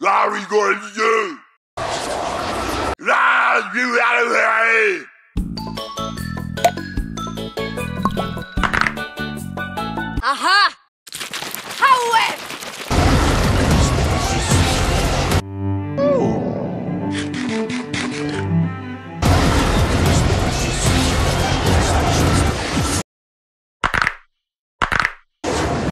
Larry going to do. Larry, you out of here. Aha!